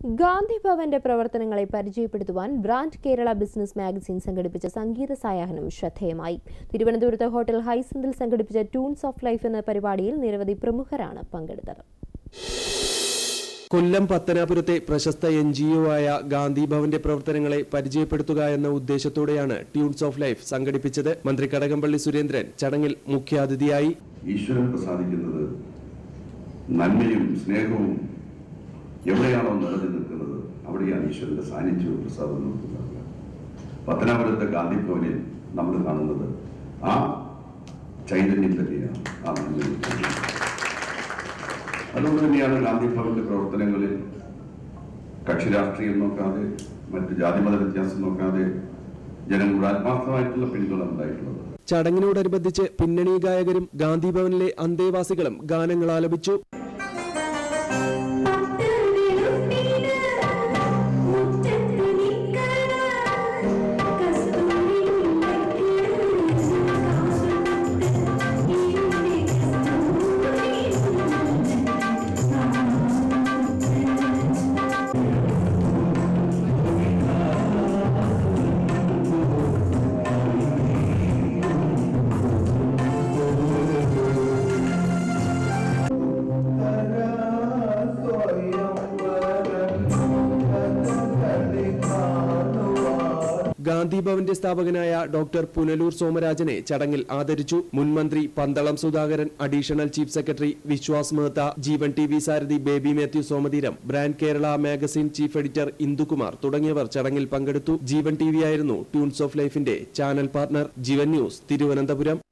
ഗാന്ധി ഭവന്റെ പ്രവർത്തനങ്ങളെ പരിചയപ്പെടുത്തുവാൻ ബ്രാൻഡ് കേരള ബിസിനസ് മാഗസിൻ സംഘടിപ്പിച്ച സംഗീത സായാഹ്നം ശ്രദ്ധേയമായി. തിരുവനന്തപുരത്ത് ഹോട്ടൽ ഹൈസന്തിൽ സംഘടിപ്പിച്ച ട്യൂൺസ് ഓഫ് ലൈഫ് എന്ന പരിപാടിയിൽ നിരവധി പ്രമുഖരാണ് പങ്കെടുത്തത്. കൊല്ലം പത്തനാപുരത്തെ പ്രശസ്ത എൻ ജി ഒ ആയ ഗാന്ധി ഭവന്റെ പ്രവർത്തനങ്ങളെ പരിചയപ്പെടുത്തുക എന്ന ഉദ്ദേശത്തോടെയാണ് ട്യൂൺസ് ഓഫ് ലൈഫ് സംഘടിപ്പിച്ചത്. മന്ത്രി കടകംപള്ളി സുരേന്ദ്രൻ ചടങ്ങിൽ മുഖ്യാതിഥിയായി. ഈശ്വരൻ പ്രസാദിക്കുന്നത് നന്മയും സ്നേഹവും എവിടെയാണോ നിറഞ്ഞു നിൽക്കുന്നത് അവിടെയാണ് ഈശ്വരന്റെ സാന്നിധ്യവും പ്രസാദവും നമുക്ക് നൽകുക പത്തനാപുരത്തെ ഗാന്ധി ഭവനിൽ നമ്മൾ കാണുന്നത് ആ ചൈതന്യം തന്നെയാണ് ആ അതുകൊണ്ട് തന്നെയാണ് ഗാന്ധി ഭവന്റെ പ്രവർത്തനങ്ങളിൽ കക്ഷി രാഷ്ട്രീയം നോക്കാതെ മറ്റ് ജാതിമത വ്യത്യാസം നോക്കാതെ ജനങ്ങളുടെ ആത്മാർത്ഥമായിട്ടുള്ള പിന്തുണ ഉണ്ടായിട്ടുള്ളത്. ചടങ്ങിനോടനുബന്ധിച്ച് പിന്നണി ഗായകരും ഗാന്ധി ഭവനിലെ അന്തേവാസികളും ഗാനങ്ങൾ ആലപിച്ചു. ഗാന്ധി ഭവന്റെ സ്ഥാപകനായ ഡോക്ടർ പുനലൂർ സോമരാജനെ ചടങ്ങിൽ ആദരിച്ചു. മുൻമന്ത്രി Pandalam Sudhakaran additional chief secretary Vishwas Mehta Jeevan T V സാരഥി Baby Mathew Somatheeram brand Kerala magazine chief editor Indukumar തുടങ്ങിയവർ ചടങ്ങിൽ പങ്കെടുത്തു. ജീവൻ ടി ആയിരുന്നു ട്യൂൺസ് ഓഫ് ലൈഫിന്റെ channel partner. Jeevan news Thiruvananthapuram.